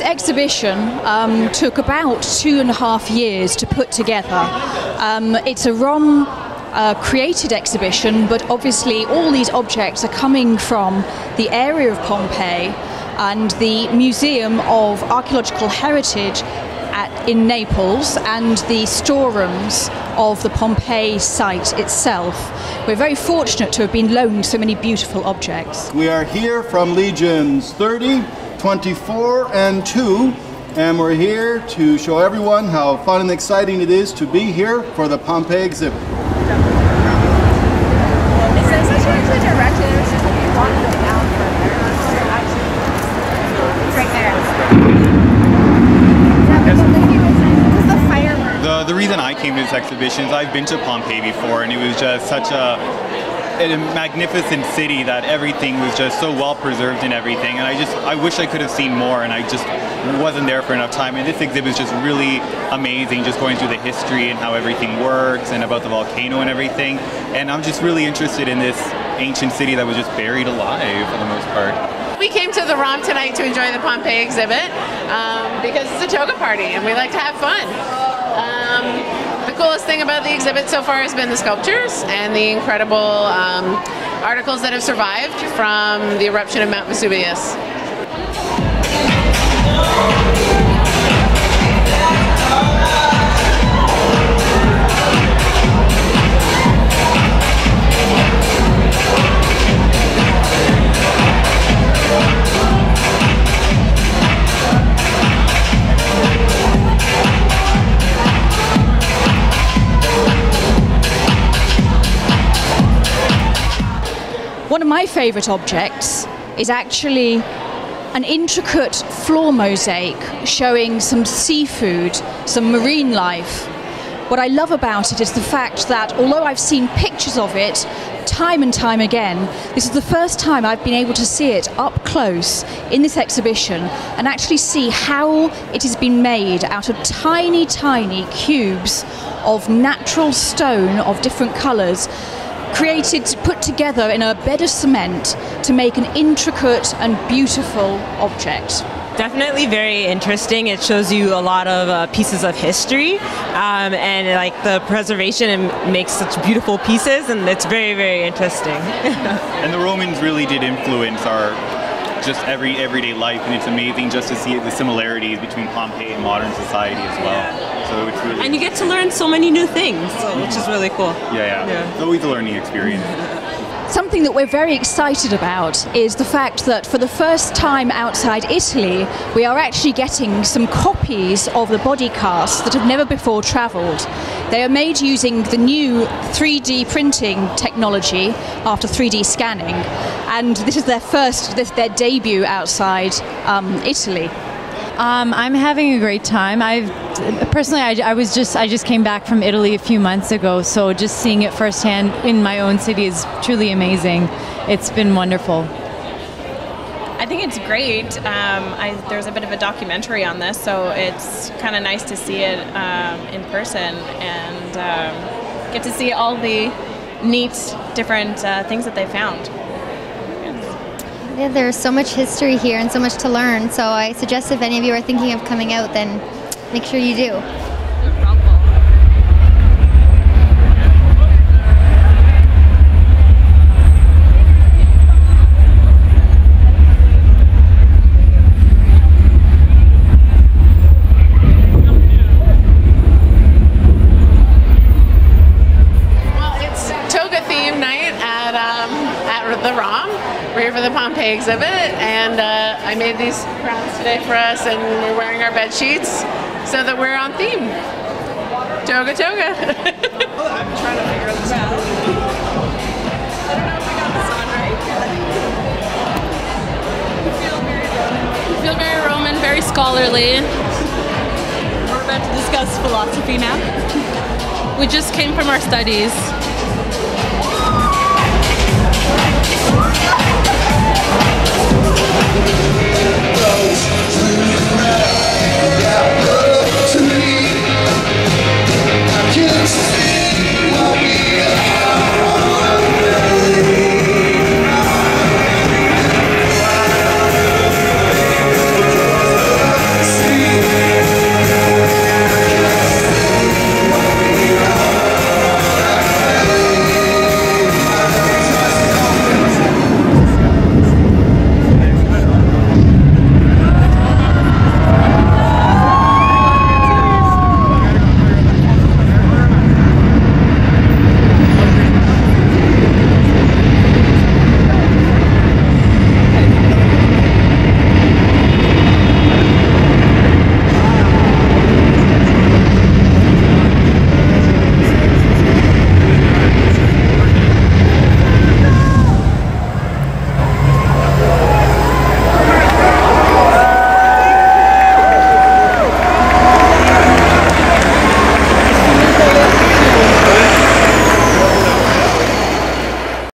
exhibition um, took about two and a half years to put together. Um, it's a ROM uh, created exhibition, but obviously all these objects are coming from the area of Pompeii and the Museum of Archaeological Heritage at, in Naples and the storerooms of the Pompeii site itself. We're very fortunate to have been loaned so many beautiful objects. We are here from Legions 30, 24, and 2, and we're here to show everyone how fun and exciting it is to be here for the Pompeii exhibit. The, the reason I came to this exhibition is I've been to Pompeii before and it was just such a, a magnificent city that everything was just so well preserved and everything and I just I wish I could have seen more and I just wasn't there for enough time and this exhibit is just really amazing just going through the history and how everything works and about the volcano and everything and I'm just really interested in this ancient city that was just buried alive for the most part. We came to the ROM tonight to enjoy the Pompeii exhibit um, because it's a toga party and we like to have fun. Um, the coolest thing about the exhibit so far has been the sculptures and the incredible um, articles that have survived from the eruption of Mount Vesuvius. My favourite objects is actually an intricate floor mosaic showing some seafood, some marine life. What I love about it is the fact that although I've seen pictures of it time and time again, this is the first time I've been able to see it up close in this exhibition and actually see how it has been made out of tiny, tiny cubes of natural stone of different colours created, put together in a bed of cement to make an intricate and beautiful object. Definitely very interesting. It shows you a lot of uh, pieces of history, um, and like the preservation and makes such beautiful pieces, and it's very very interesting. and the Romans really did influence our just every everyday life, and it's amazing just to see the similarities between Pompeii and modern society as well. So it's really and you get to learn so many new things, so, which is really cool. yeah, yeah, Yeah. It's always a learning experience. Something that we're very excited about is the fact that for the first time outside Italy, we are actually getting some copies of the body casts that have never before travelled. They are made using the new 3D printing technology after 3D scanning, and this is their first, this, their debut outside um, Italy. Um, I'm having a great time. I've personally, I, I was just, I just came back from Italy a few months ago, so just seeing it firsthand in my own city is truly amazing. It's been wonderful. I think it's great. Um, I, there's a bit of a documentary on this, so it's kind of nice to see it um, in person and um, get to see all the neat, different uh, things that they found. Yeah, there's so much history here and so much to learn. So I suggest if any of you are thinking of coming out, then make sure you do. The ROM. We're here for the Pompeii exhibit, and uh, I made these crowns today for us, and we're wearing our bed sheets so that we're on theme. Toga toga. I'm trying to figure this out. I don't know if I got this on right. I feel very Roman, very scholarly. We're about to discuss philosophy now. We just came from our studies.